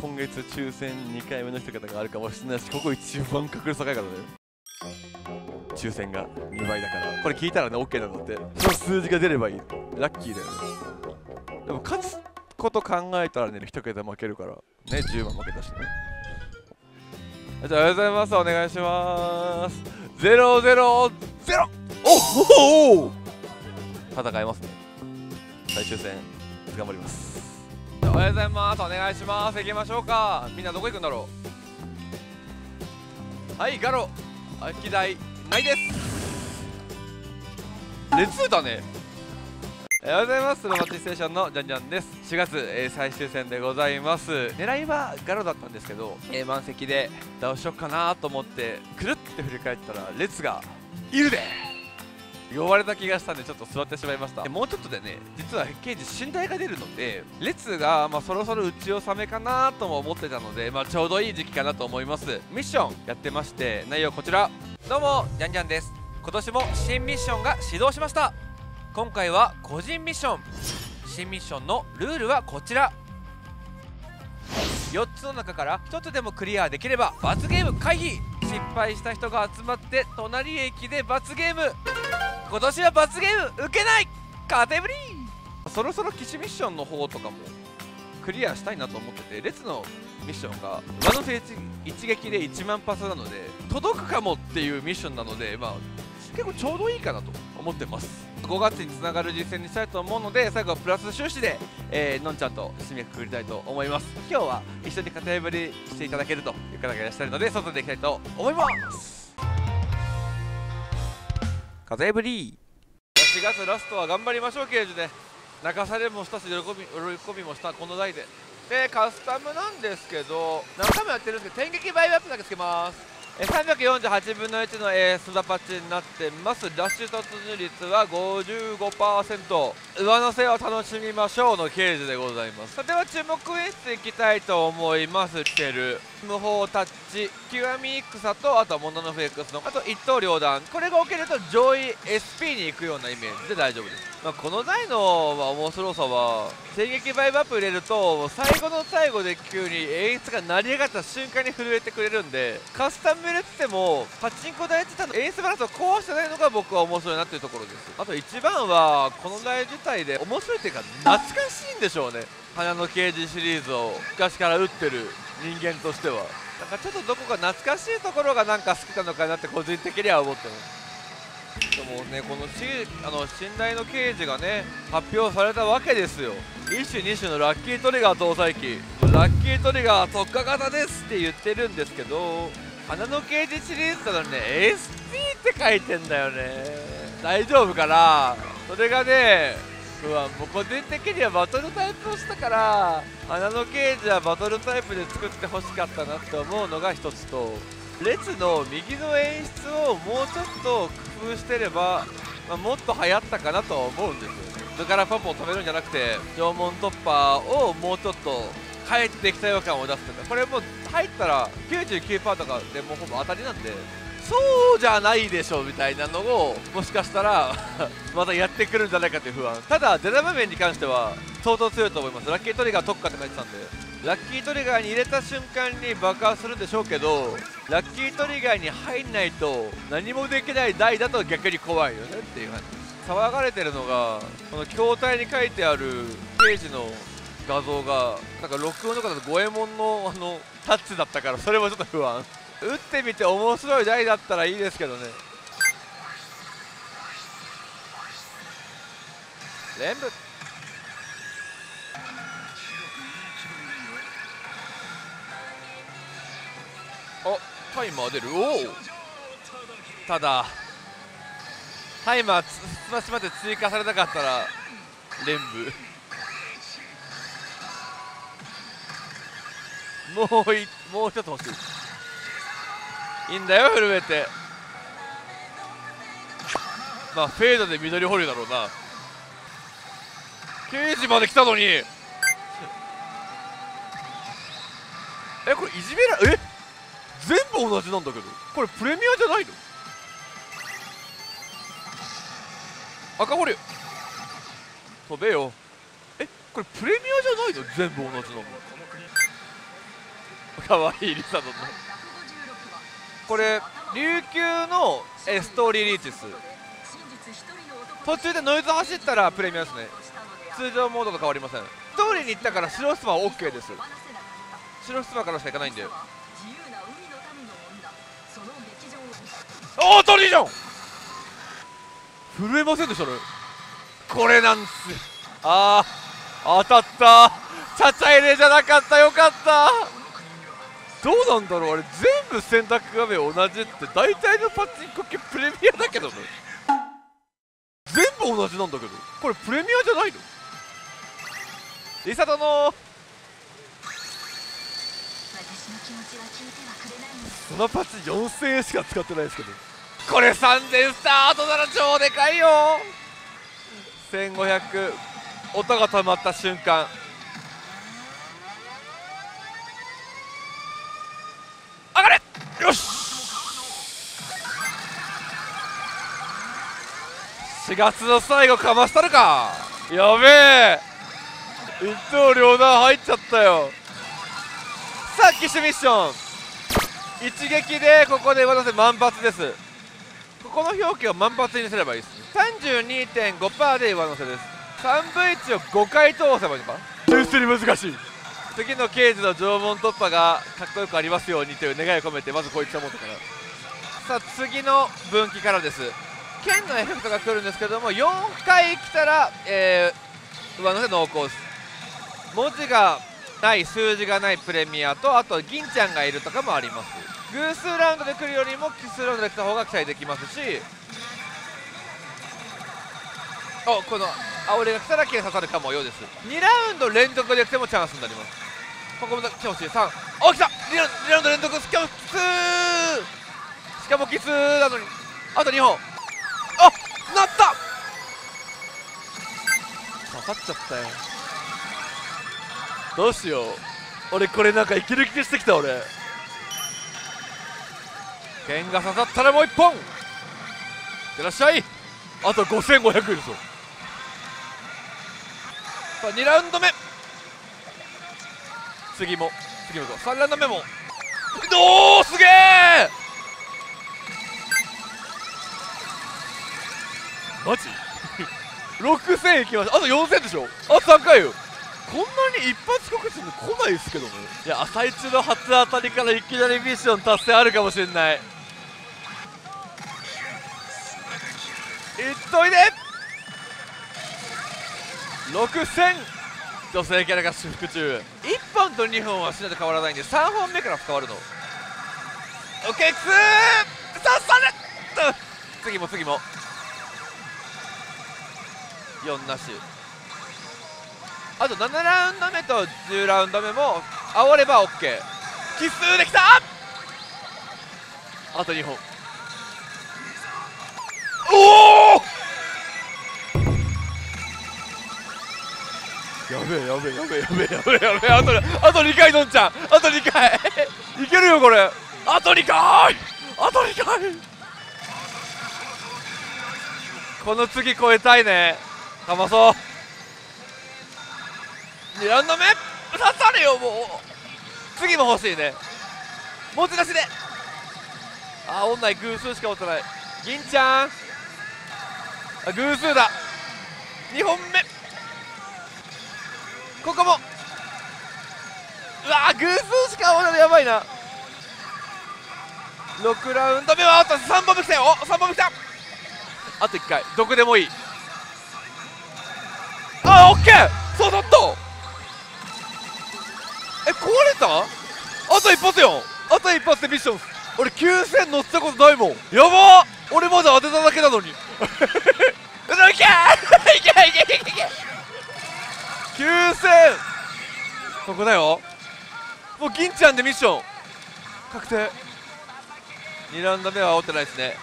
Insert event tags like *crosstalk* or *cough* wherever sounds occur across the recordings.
今月抽選2回目の人方があるかもしれないしここ一番確率高いからね抽選が2倍だから。これ聞いたらね OK なんだって。その数字が出ればいい。ラッキーだよね。でも勝つこと考えたらね1桁負けるから。ね10万負けたしね。じゃあありがとうございます。お願いします。000おおお戦いますね。最終戦頑張ります。ようございます。お願いします。行きましょうか。みんなどこ行くんだろう。はいガロ。秋台ないです。列だね。おはようございます。ロマチステーションのジャンジャンです。4月、えー、最終戦でございます。狙いはガロだったんですけど、えー、満席でどうしよっかなと思ってくるって振り返ったら列がいるで。呼ばれた気がしたんでちょっと座ってしまいました。もうちょっとでね実は刑事信頼が出るので列がまあそろそろ打ち納めかなとも思ってたのでまあちょうどいい時期かなと思います。ミッションやってまして内容こちら。どうもジャンジャンです。今年も新ミッションが始動しました。今回は個人ミッション。新ミッションのルールはこちら。4つの中から1つでもクリアできれば罰ゲーム回避。失敗した人が集まって隣駅で罰ゲーム。今年は罰ゲーム受けない。カテブリそろそろ騎士ミッションの方とかもクリアしたいなと思ってて列のミッションが上乗せ一撃で1万発なので届くかもっていうミッションなのでまあ結構ちょうどいいかなと思ってます。5月につながる実践にしたいと思うので最後はプラス収支で、えー、のんちゃんと締めくくりたいと思います。今日は一緒に型破りしていただけるという方がいらっしゃるので外でいきたいと思います。風ぶり4月ラストは頑張りましょう刑事で泣かされもしたし喜び喜びもしたこの台で。でカスタムなんですけど何回もやってるんですけど天撃バイブアップだけつけます。348分の1の、えー、スダパチになってます。ラッシュ突入率は55%上乗せを楽しみましょうの刑事でございます。では注目演出いきたいと思います。来てる無法タッチ極み戦とあとはモノノフ X のあと一刀両断。これが起きると上位 SP に行くようなイメージで大丈夫です、まあ、この台の、まあ、面白さは戦撃バイブアップ入れると最後の最後で急に演出が成り上がった瞬間に震えてくれるんでカスタム入れててもパチンコ台自体の演出バランスを壊してないのが僕は面白いなっていうところです。あと一番はこの台自体で面白いっていうか懐かしいんでしょうね。花の刑事シリーズを昔から打ってる人間としては。なんかちょっとどこか懐かしいところがなんか好きなのかなって個人的には思ってます。でもねこのあの信頼の刑事がね発表されたわけですよ。1種2種のラッキートリガー搭載機。ラッキートリガー特化型ですって言ってるんですけど花の刑事シリーズなのね SP って書いてんだよね。大丈夫かな？それがねはもう個人的にはバトルタイプをしたから花のケージはバトルタイプで作ってほしかったなって思うのが一つと列の右の演出をもうちょっと工夫してれば、まあ、もっと流行ったかなとは思うんですよね。図からパンポン止めるんじゃなくて縄文突破をもうちょっと帰ってきた予感を出すとかこれもう入ったら99%とかでもうほぼ当たりなんでそうじゃないでしょみたいなのをもしかしたら *laughs* またやってくるんじゃないかという不安。ただデラ場面に関しては相当強いと思います。ラッキートリガー特化って書いてたんでラッキートリガーに入れた瞬間に爆発するんでしょうけどラッキートリガーに入んないと何もできない台だと逆に怖いよねっていう感じ。騒がれてるのがこの筐体に書いてあるページの画像がなんか録音とかだと五右衛門のあのタッチだったからそれもちょっと不安。*laughs* 打ってみて面白い台だったらいいですけどね。連部あタイマー出る。おお。ただタイマーつつましまで追加されなかったら連部もういもう一つ欲しい。いいんだよ震えて。まあフェードで緑保留だろうな。刑事まで来たのに。えこれいじめらえ？全部同じなんだけど。これプレミアじゃないの？赤保留飛べよ。えこれプレミアじゃないの？全部同じなのかわいいリサドンのこれ琉球のえストーリーリーチです途中でノイズ走ったらプレミアですね。通常モードと変わりません。ストーリーに行ったから白スマは OK です。白スマからしか行かないんで。おおトリジョン！震えませんでしたね。これなんす。あー当たった。チャチャ入れじゃなかった。よかった。どうなんだろう？あれ全部選択画面同じって大体のパチンコ系プレミアだけどね。全部同じなんだけど。これプレミアじゃないの？リサトのそのパチ4000円しか使ってないですけど。これ3000スタートなら超でかいよ。1500音が止まった瞬間上がれ！よし！4月の最後かましたるか？やべえ！一刀両断入っちゃったよ。さあ騎士ミッション。一撃でここで渡せ万発です。ここの表記を万発にすればいいです。32.5%で上乗せです。3V1 を5回通せばいいのか？純粋に難しい。次の刑事の縄文突破がかっこよくありますようにという願いを込めてまずこういったものから。さあ次の分岐からです。剣のエフェクトが来るんですけども4回来たら、えー、上乗せ濃厚。文字がない数字がないプレミアとあと銀ちゃんがいるとかもあります。偶数ラウンドで来るよりも奇数ラウンドで来た方が期待できますし。おこの煽りが来たら剣刺さるかもようです。2ラウンド連続で来てもチャンスになります。ここも来てほしい。3お来た！2, ラ2ラウンド連続しかも奇数しかも奇数なのに。あと2本。あなった！刺さっちゃったよ。どうしよう。俺これなんか息抜きしてきた俺。剣が刺さったらもう1本。いってらっしゃい。あと5500いるぞさあ2ラウンド目次も次も3ラウンド目もおおすげえマジ？*laughs* 6000いきました。あと4000でしょ？あと3回よ。こんなに一発告知するの来ないですけどね。いや朝一の初当たりからいきなりミッション達成あるかもしれない。いっといで！6000女性キャラが修復中。1本と2本はしないと変わらないんで3本目から変わるの。OK くー刺され次も次も。4なし。あと7ラウンド目と10ラウンド目も煽れば OK 奇数できた。あと2本。おおべえやべえやべえやべえやべえやべえあとあと2回どんちゃんあと2回。*laughs* いけるよこれ。あと2回。あと2回。この次超えたいね。かまそう。2ラウンド目。刺されよもう。次も欲しいね。持ち出しで。あオンない偶数しか持ってない。銀ちゃん。あ偶数だ。2本目。ここも。うわ偶数しか持ってないやばいな。6ラウンド目はあと3本目来たよ。お3本目来た。あと1回。どこでもいい。あオッケー。そうだった。え壊れた？あと一発よ。あと一発でミッション。俺9000乗ったことないもん。やば俺まだ当てただけなのに。*laughs* *laughs* いけいけいけいけいけ9000ここだよ。もう銀ちゃんでミッション。確定。2ラウンド目は煽ってないですね。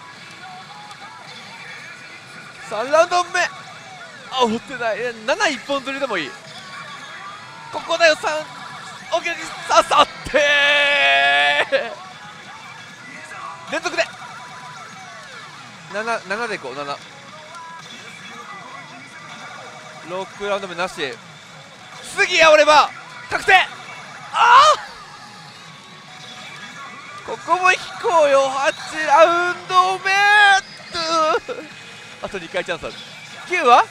3ラウンド目。あ煽ってない。7一本取りでもいい。ここだよ3オッケー刺さって。連続で。7, 7でいこう76ラウンド目なし。次や俺ば確定。ああ。ここも引こうよ8ラウンド目。あと2回チャンスある。9は？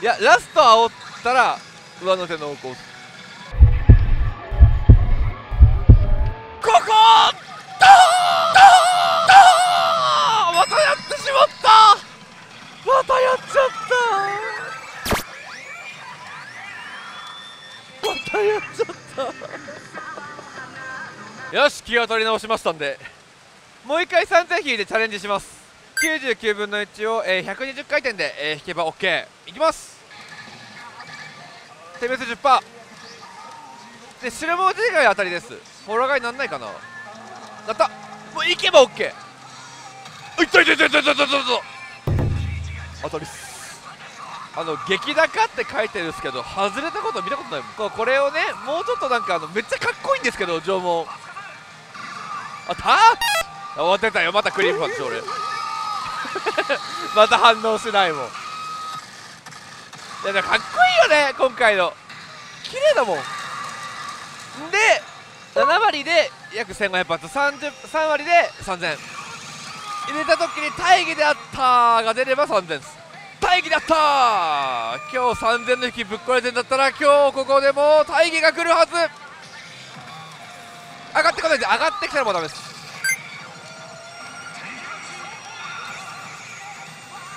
いやラスト煽ったら上乗せ濃厚ここ！気を取り直しましたんで。もう一回3000引いてチャレンジします。99分の1を、えー、120回転で、えー、引けば OK いきます。点滅10%で白文字以外当たりです。フォローがになんないかな。なった。もういけば OK いったいったいったいったいったいった当たりっすあの激高って書いてるんですけど外れたこと見たことないもん。これをねもうちょっとなんかあのめっちゃかっこいいんですけど縄文あた？終わってたよ。またクリームパンチ俺。*laughs* また反応しないもん。いやでもかっこいいよね今回の。綺麗だもん。で7割で約1500発。30 3割で3000入れた時に大義であったが出れば3000です。大義であった今日3000の引きぶっ壊れてんだったら今日ここでもう大義が来るはず。上がってこないで上がってきたらもうダメです。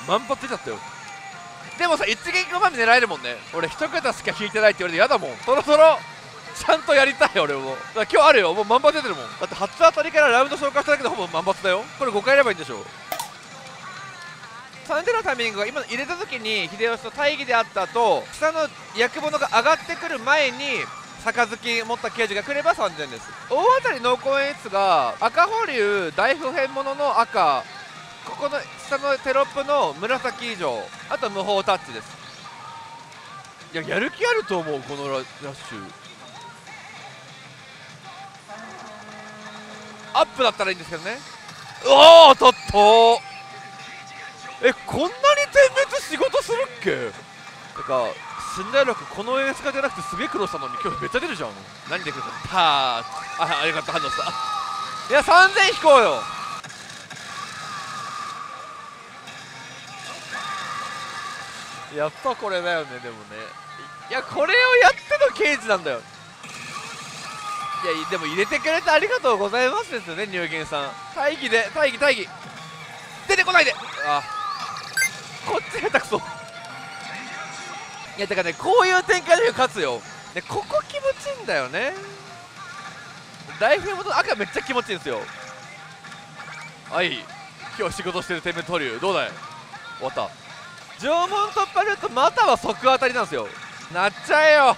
満発出ちゃったよ。でもさ一撃まで狙えるもんね。俺一桁しか引いてないって言われて嫌だもん。そろそろちゃんとやりたい俺も。だ今日あるよ。もう万発出てるもん。だって初当たりからラウンド消化しただけでほぼ万発だよ。これ5回やればいいんでしょ3手のタイミングが今入れた時に秀吉と大義であった後下の役物が上がってくる前に杯持った刑事が来れば3000です大当たり濃厚演出が赤保留大普遍物の赤ここの下のテロップの紫以上あと無法タッチですいややる気あると思うこのラッシュアップだったらいいんですけどねおおとっとえこんなに点滅仕事するっけてか信頼力この演出家じゃなくてすげえ苦労したのに今日めっちゃ出るじゃん。何で来るかああよかった反応した。いや3000引こうよ。やっぱこれだよねでもね。いやこれをやっての刑事なんだよ。いやでも入れてくれてありがとうございますですよね入金さん。大義で大義大義出てこないで。あ。こっち下手くそ。いやだからねこういう展開で勝つよ。でここ気持ちいいんだよね。大フレも赤めっちゃ気持ちいいんですよ。はい。今日仕事してる天命トリューどうだい？終わった。縄文突破ルートまたは即当たりなんですよ。なっちゃえよ。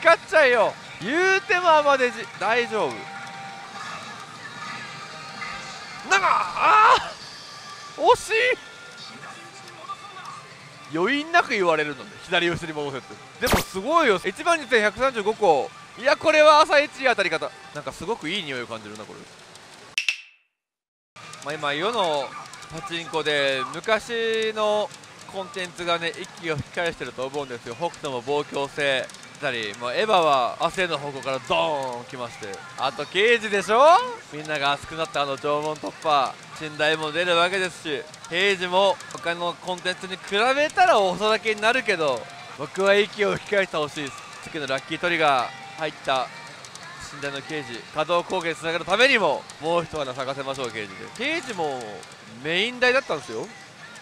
光っちゃえよ。言うてもアデジ大丈夫。なんかああ惜しい。余韻なく言われるので。左後ろに戻せって。でもすごいよ。1万2135個。いやこれは朝一当たり方なんかすごくいい匂いを感じるなこれ。まあ今世のパチンコで昔のコンテンツがね息を吹き返してると思うんですよ。北斗も望郷性たりもうエヴァは汗の方向からドーン来まして。あと刑事でしょ？みんなが熱くなったあの縄文突破。信頼も出るわけですし刑事も他のコンテンツに比べたら遅咲きになるけど僕は息を吹き返してほしいです。次のラッキートリガー入った信頼の刑事稼働攻撃につながるためにももう一花咲かせましょう刑事で。刑事もメイン台だったんですよ。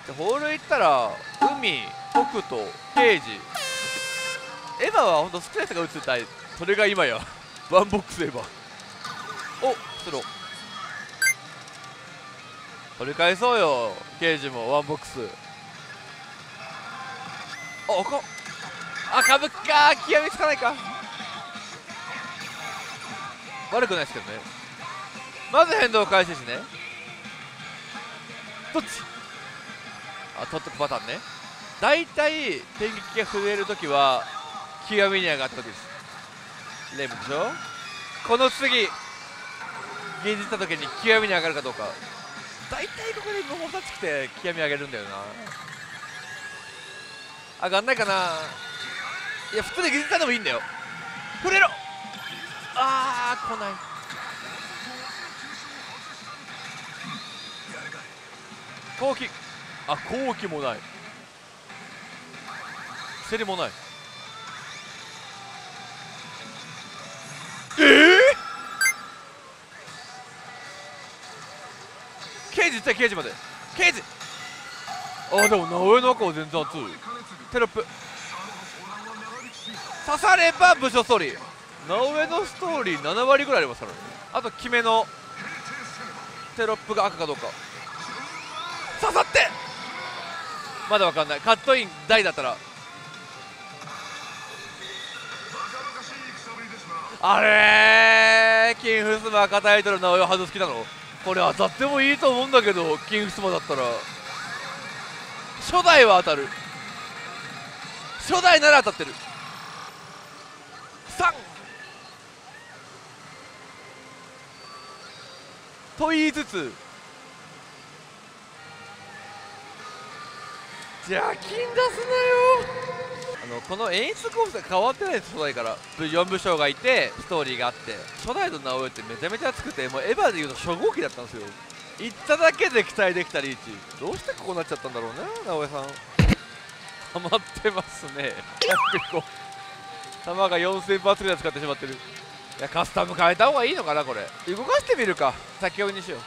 でホール行ったら海北斗刑事。エヴァは本当好きな人が打つたいそれが今や。*laughs* ワンボックスエヴァ。おスロー。取り返そうよ。刑事も。ワンボックス。あ赤あ歌舞伎か。極めつかないか。悪くないですけどね。まず変動開始しね。どっち？あ取っとくパターンね。大体電撃が震えるときは極みに上がったです。レムでしょこの次現実た時に極みに上がるかどうか。大体ここでロボタッて極み上げるんだよな。上がんないかな。いや普通で現実たでもいいんだよ。触れろ。ああ来ない。後期あ後期もない。セリもない。ー、刑事対刑事まで。刑事。あでも直江の赤は全然熱い。テロップ。刺されば武将ストーリー。直江のストーリー7割ぐらいありますからね。あと決めの。テロップが赤かどうか。刺さって。まだわかんない。カットイン大だったら。あれキンフスマ赤タイトルの上外す気なの？これ当たってもいいと思うんだけどキンフスマだったら。初代は当たる。初代なら当たってる。3と言いつつ。じゃあ金出すなよ。のこの演出構成変わってないです初代から4部将がいてストーリーがあって初代の直江ってめちゃめちゃ熱くてもうエヴァでいうと初号機だったんですよ。行っただけで期待できたリーチ。どうしてこうなっちゃったんだろうね直江さん。ハマってますね。やってこう弾が4000発ぐらい使ってしまってる。いやカスタム変えた方がいいのかなこれ。動かしてみるか。先読みにしよ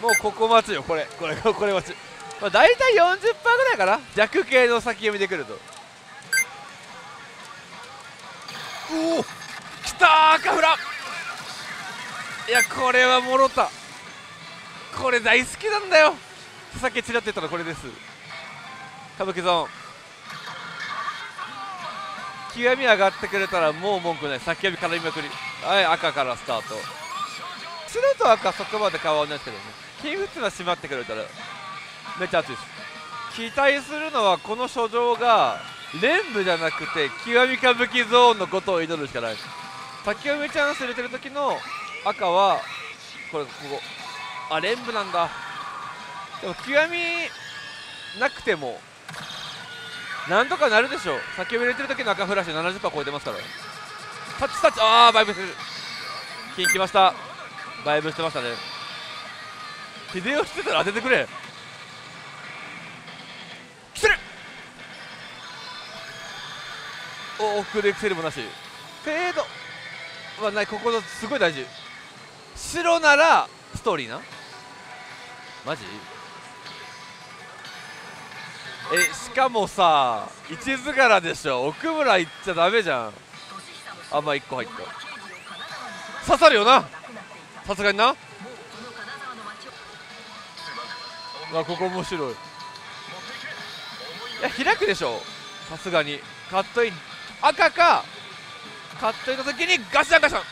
う。もうここ待つよこれ。これこれ待つ。まあ、大体40%ぐらいかな。弱系の先読みでくるとおおきたーカフラいやこれはもろた。これ大好きなんだよ。さっきちらってたのこれです。歌舞伎ゾーン極み上がってくれたらもう文句ない。先読み絡みまくり。はい赤からスタート。白と赤そこまで変わらないですけどね。金打つは締まってくれたらめっちゃ熱いです。期待するのはこの書状が連部じゃなくて極み歌舞伎ゾーンのことを祈るしかない。先読みチャンス入れてる時の赤はこれここ。あ連部なんだ。でも極みなくてもなんとかなるでしょう。先読み入れてる時の赤フラッシュ70%超えてますから。タッチタッチ。ああバイブする金きました。バイブしてましたね。秀吉してたら当ててくれ。奥でエクセルもなし。フェードはない。ここのすごい大事。白ならストーリーな。マジ？えしかもさ一途柄でしょ。奥村行っちゃダメじゃん。あんま1個入った。刺さるよな。さすがにな。あここ面白い。いや開くでしょ。さすがに。カットイン。赤かカットインの時にガシャンガシャン。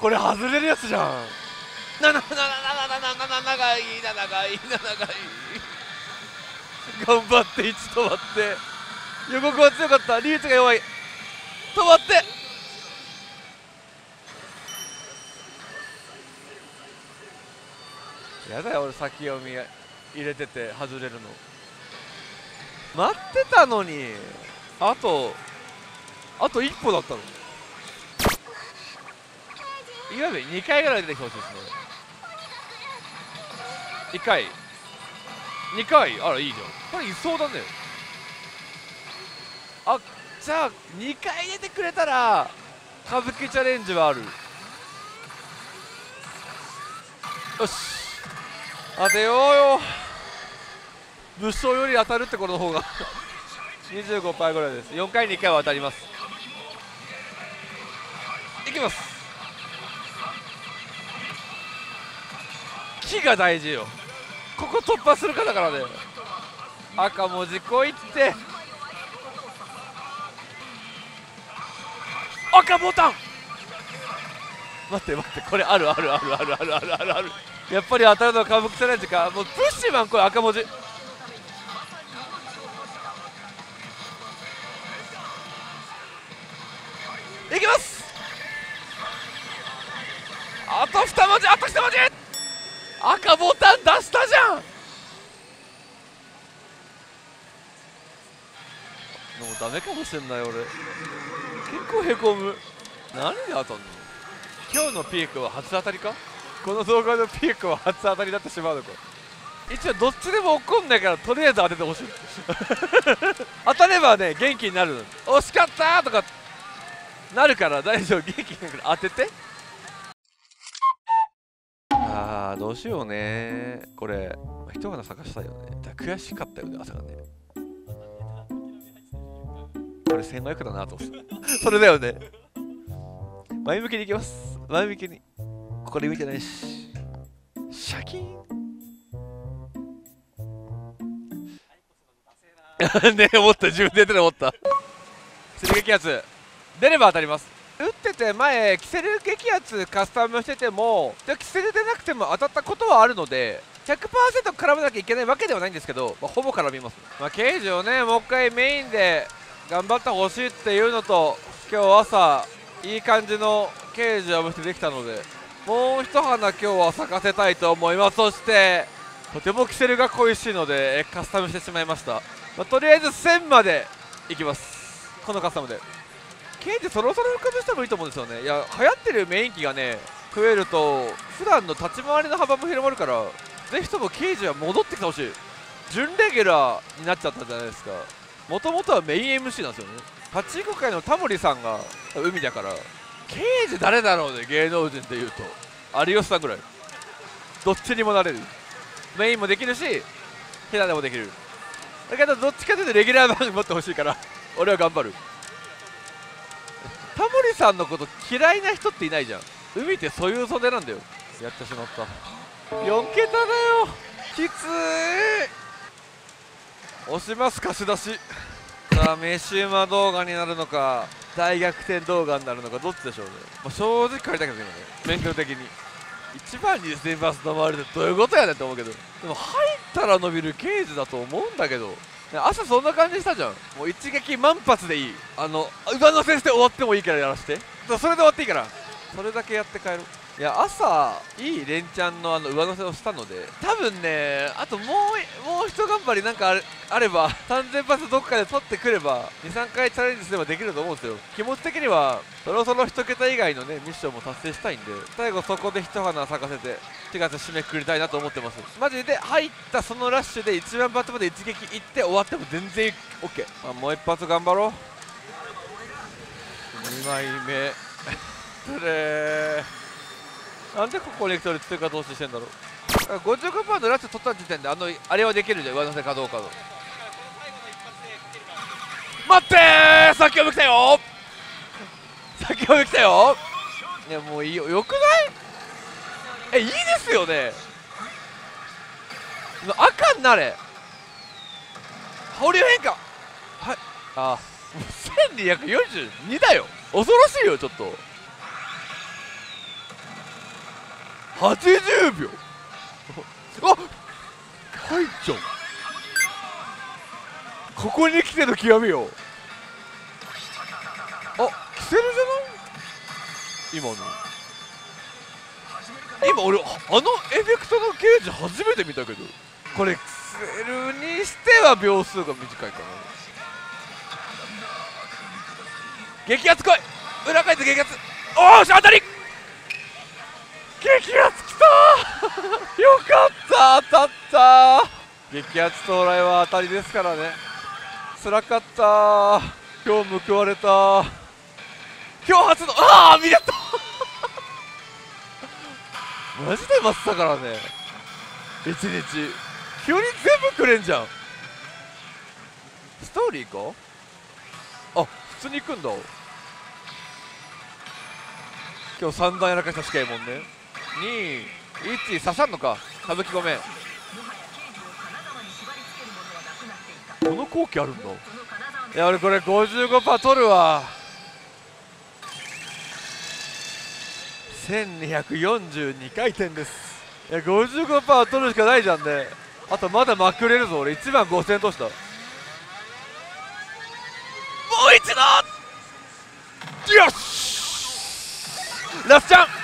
これ外れるやつじゃん。ななななななななな長いな長いな長い頑張って1止まって予告は強かったリーチが弱い止まってやだよ俺先読み入れてて外れるの待ってたのにあとあと一歩だったの。いわゆる2回ぐらい出てきてほしいですね。1回。2回？あらいいじゃん。これいそうだね。あじゃあ2回出てくれたら歌舞伎チャレンジはある。よし。当てようよ。武将より当たるってことの方が。25%ぐらいです。4回に1回は当たります。いきます。木が大事よ。ここ突破するかだからね赤文字こいって。赤ボタン。待って待ってこれあるあるあるあるあるあるあるある。やっぱり当たるのは歌舞伎チャレンジか。もうプッシュマンこれ赤文字。きます。あと2文字あと1文字。赤ボタン出したじゃん。もうダメかもしんない俺。結構へこむ。何で当たんの？今日のピークは初当たりか？この動画のピークは初当たりになってしまうのか？一応どっちでも怒んないからとりあえず当ててほしい。*laughs* 当たればね元気になる惜しかったとかなるから大丈夫。元気になるから当てて。あーどうしようね。これ一花探したいよね。悔しかったよね朝がね。これ1500だなと思ってそれだよね。前向きにいきます。前向きに。ここで見てないし。シャキーン。*laughs* ね思った。自分で出てる思った。釣り激圧出れば当たります。打ってて前キセル激圧カスタムしててもキセルでなくても当たったことはあるので100%絡めなきゃいけないわけではないんですけど、まあ、ほぼ絡みます、まあ、刑事をねもう一回メインで頑張ってほしいっていうのと今日朝いい感じの刑事を見せてできたのでもう一花今日は咲かせたいと思います。そしてとてもキセルが恋しいのでカスタムしてしまいました。まあ、とりあえず1000までいきます。このカスタムでケージそろそろ浮かべしてもいいと思うんですよね。いや流行ってるメイン機がね増えると普段の立ち回りの幅も広まるからぜひともケージは戻ってきてほしい。準レギュラーになっちゃったじゃないですか。もともとはメイン MC なんですよね。パチンコ界のタモリさんが海だからケージ誰だろうね芸能人でいうと。有吉さんぐらい。どっちにもなれる。メインもできるしヘラでもできる。だけどどっちかというとレギュラー番組持ってほしいから俺は頑張る。タモリさんのこと嫌いな人っていないじゃん。海ってそういう袖なんだよ。やってしまった。4桁だよ。きつい。押します貸し出し。さあ飯馬動画になるのか大逆転動画になるのかどっちでしょうね、まあ、正直借りたけど今ね。勉強的に。1番に先発の周りでどういうことやねんって思うけど。でも入ったら伸びる刑事だと思うんだけど朝そんな感じしたじゃん。もう一撃満発でいい。あの上乗せして終わってもいいからやらせて。それで終わっていいから。それだけやって帰る。いや朝いい連チャンのあの上乗せをしたので多分ねあともうもう一頑張りなんかあれば3000発どっかで取ってくれば23回チャレンジすればできると思うんですよ。気持ち的にはそろそろ1桁以外のねミッションも達成したいんで最後そこで一花咲かせて4月締めくくりたいなと思ってます。マジで入ったそのラッシュで1万発まで一撃いって終わっても全然 OK、まあ、もう一発頑張ろう。2枚目。*laughs* それなんでここに来て追加投資してんだろう。55%のラスト取った時点であのあれはできるじゃん上乗せかどうかの。待ってー！先ほど来たよ！先ほど来たよ！いやもういいよ。よくない？えいいですよね！赤になれ！羽織変化！はい。あもう1242だよ。恐ろしいよちょっと。80秒。あはいちゃんここに来ての極みよあキセルじゃない？今の。今俺あのエフェクトのゲージ初めて見たけど。これキセルにしては秒数が短いかな。激アツ来い。裏返って激アツ。おーし当たり激アツきた *laughs* よかった当たった激アツ到来は当たりですからね。辛かった今日報われた今日初のああ見れた *laughs* マジで待ってたからね。一日。急に全部くれんじゃん。ストーリーかあ普通に行くんだ。今日散々やらかした試験もんね。21刺さんのか？歌舞伎ごめん。この後期あるんだ。いや俺これ55%取るわ1242回転です。いや55%取るしかないじゃんね。あとまだまくれるぞ。俺1万5000とした。もう一度！よし！ラスチャン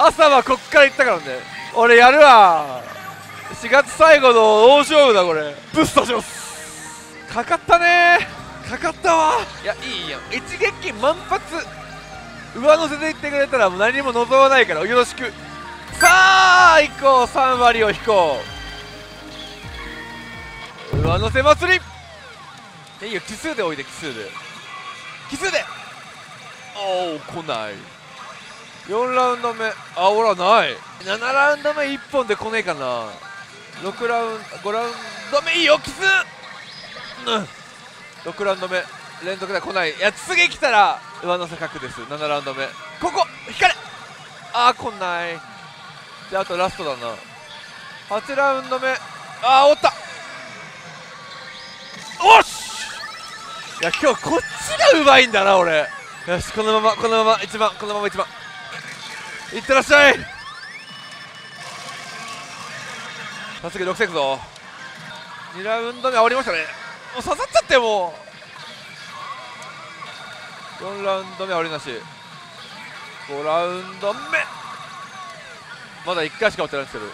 朝はこっから行ったからね。俺やるわ。4月最後の大勝負だこれ。ブストします。かかったね。かかったわ。いやいいよ。一撃満発。上乗せでいってくれたらもう何も望まないからよろしく。さあ行こう。3割を引こう。上乗せ祭り。いいよ。奇数でおいで奇数で。奇数で。おお来ない4ラウンド目。あおらない。7ラウンド目1本で来ねえかな。6ラウンド5ラウンド目いいよ奇数うん。6ラウンド目連続で来ない。いや次来たら上乗せ角です。7ラウンド目。ここ光れ。あー来ない。じゃあとラストだな。8ラウンド目。あおった。おし！いや今日こっちがうまいんだな俺。よしこのままこのまま一番このまま一番。いってらっしゃい。さあ次6セくぞ2ラウンド目煽りましたね。もう刺さっちゃってもう。4ラウンド目煽りなし。5ラウンド目。まだ1回しか打ってないんですけ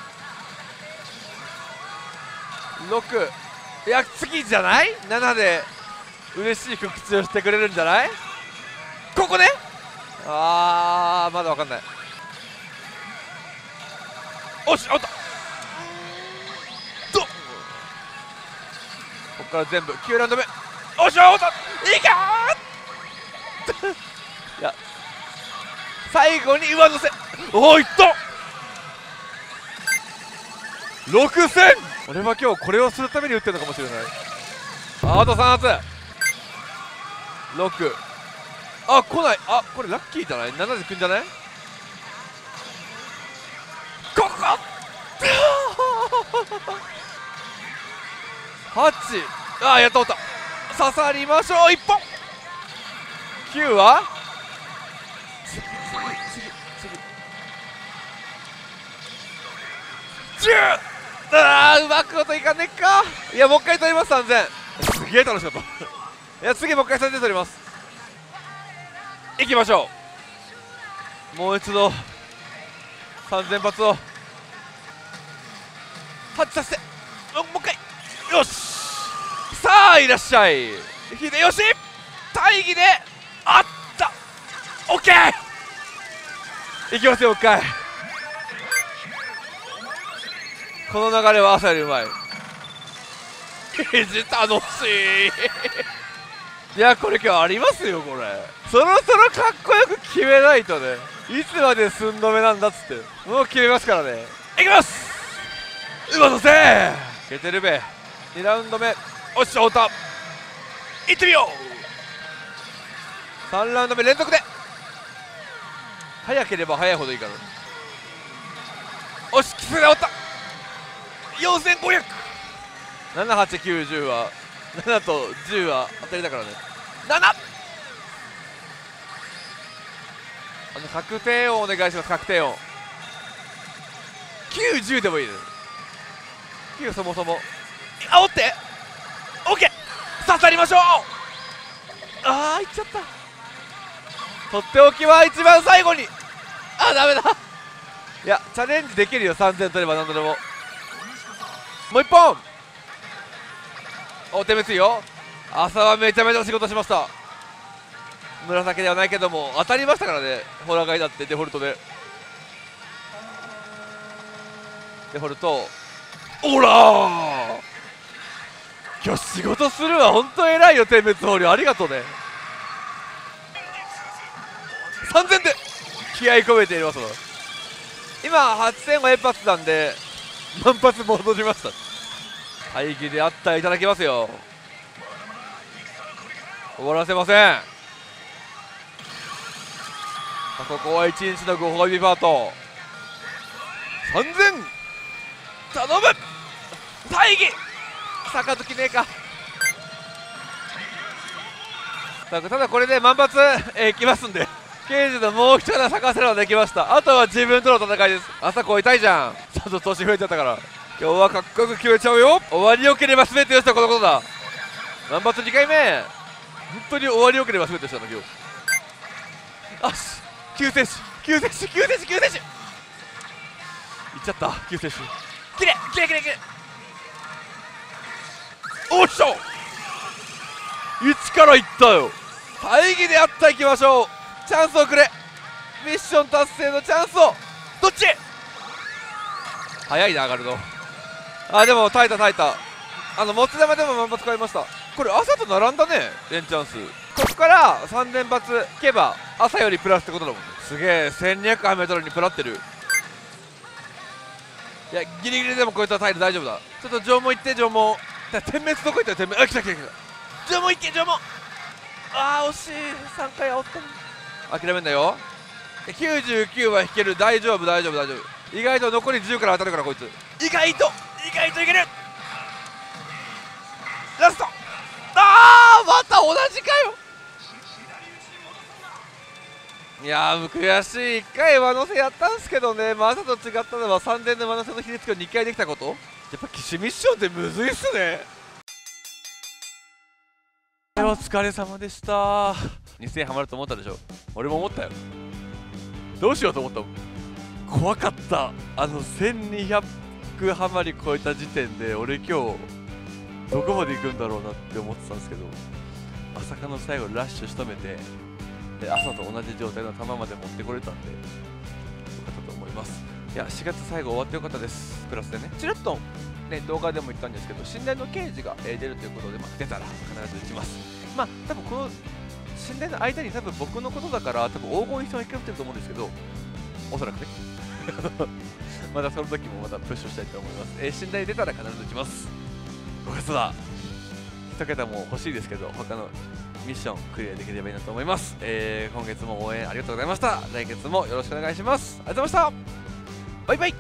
ど。6いや次じゃない ?7 で。嬉しい告知をしてくれるんじゃない？ここね。あーまだ分かんない。おしあった。どここから全部9ラウンド目。おしあった。いいかいや最後に上乗せ。おいった。6000俺は今日これをするために打ってるのかもしれない。ああと3発。6あ来ない。あこれラッキーじゃない？7でくんじゃない？ここ。8ああやっとった刺さりましょう1本。9は？次次次。次10あーうまくこといかねえか。いやもう一回取ります3000すげえ楽しかった。いや次もう一回3000取ります。いきましょう。もう一度。3000発をタッチさせてもう一回。よし。さあいらっしゃい。秀吉。大義で。あった。オッケー。いきますよもう一回。この流れは朝よりうまい。肘楽しい。いやこれ今日ありますよこれ。そろそろかっこよく決めないとね。いつまで寸止めなんだっつって。もう決めますからね。いきます！うまのせケテルベ。2ラウンド目。おっしゃ太田。いってみよう！3ラウンド目連続で。早ければ早いほどいいから。おしキスがおった4500 78910は7と10は当たりだからね。7あの確定音お願いします確定音。90でもいいです。9そもそも。あおって。オッケー。刺さりましょう。ああいっちゃった。とっておきは一番最後に。あダメだ。いやチャレンジできるよ。3000取れば何度でも。もう一本。お手めついよ。朝はめちゃめちゃ仕事しました。紫ではないけども当たりましたからね。ホラーガイだってデフォルトで。デフォルト。オラー!今日仕事するわ。本当偉いよ点滅法領ありがとうね。3000で気合い込めています今8000は A 発なんで万発戻りました。大義であったいただきますよ。終わらせません。ここは1日のご褒美パート。3000頼む。大義。杯。ねえかただこれで万発、えー、きますんで刑事のもう一花咲かせるのできましたあとは自分との戦いです朝超えたいじゃんちょっと年増えちゃったから今日はかっこよく決めちゃうよ終わりよければ全てよしとこのことだ万発2回目本当に終わりよければ全てよしだな今日あし救世主救世主救世主救世主。いっちゃった救世主。きれいきれいきれいきれ。いおっしょ1からいったよ。大義でやったいきましょう。チャンスをくれ。ミッション達成のチャンスを。どっち？早いな上がるの。あでも耐えた耐えた。あの持ち玉でもまんま使いました。これ朝と並んだねレンチャン数ここから3連発けば朝よりプラスってことだもんね。すげえ 1200m にプラってる。いやギリギリでもこいつは耐える大丈夫だ。ちょっと縄文行って縄文点滅どこ行ったよ点滅。あ来た来た来た。縄文行け縄文あー惜しい。3回煽った諦めんなよ。99は引ける。大丈夫大丈夫大丈夫。意外と残り10から当たるからこいつ。意外と意外といける。ラスト。あーまた同じかよ。いやー悔しい。1回上乗せやったんですけどね。まあ朝と違ったのは3連で上乗せの比率が2回できたこと。やっぱ騎士ミッションってむずいっすね。お疲れ様でした。2000ハマると思ったでしょ。俺も思ったよ。どうしようと思った怖かった。あの1200ハマり超えた時点で俺今日どこまで行くんだろうなって思ってたんですけどまさかの最後ラッシュ仕留めて朝と同じ状態の球まで持ってこれたんでよかったと思います。いや4月最後終わってよかったです。プラスでね。チラッとね動画でも言ったんですけど神殿の刑事が、えー出るということで、まあ、出たら必ず打ちます。まあ多分この神殿の間に多分僕のことだから多分黄金一緒に引きってると思うんですけどおそらくね。*laughs* またその時もまたプッシュしたいと思います、えー、信頼出たら必ず打ちます。5月は1桁も欲しいですけど他のミッションクリアできればいいなと思います、えー今月も応援ありがとうございました。来月もよろしくお願いします。ありがとうございました。バイバイ。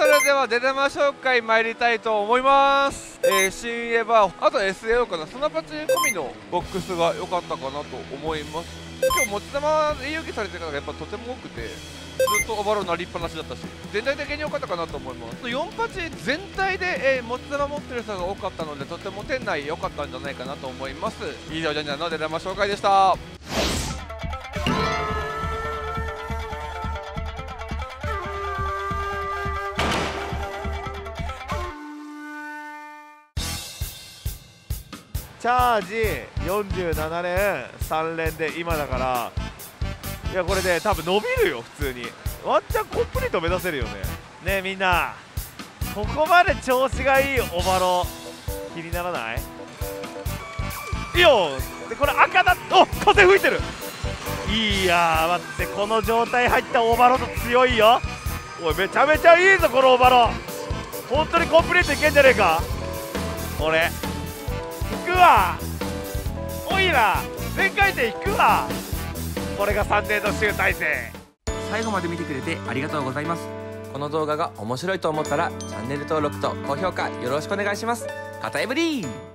それでは出玉紹介参りたいと思います、えー、新エヴァあと SAO かな。スナパチ込みのボックスが良かったかなと思います。今日持ち玉で有機されてる方がやっぱとても多くて。ずっとオバローなりっぱなしだったし全体的に良かったかなと思います。4パチ全体で、えー、持ち玉持ってる人が多かったのでとても店内良かったんじゃないかなと思います。以上ジャニアの出玉紹介でした。チャージ47連3連で今だからいやこれで多分伸びるよ普通に。ワンチャンコンプリート目指せるよね。ねえみんな。ここまで調子がいいオバロ。気にならない？いよでこれ赤だ。お風吹いてる。いやー待ってこの状態入ったオーバロと強いよ。おいめちゃめちゃいいぞこのオーバロ。本当にコンプリートいけんじゃねえか。俺引くわ。おいら全回転引くわ。これが3年の集大成。最後まで見てくれてありがとうございます。この動画が面白いと思ったらチャンネル登録と高評価よろしくお願いします。ハタエブリーン